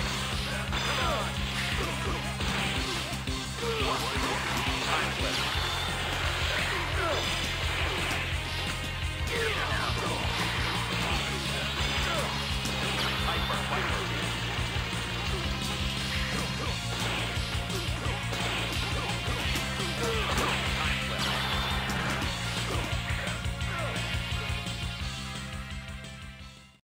fight!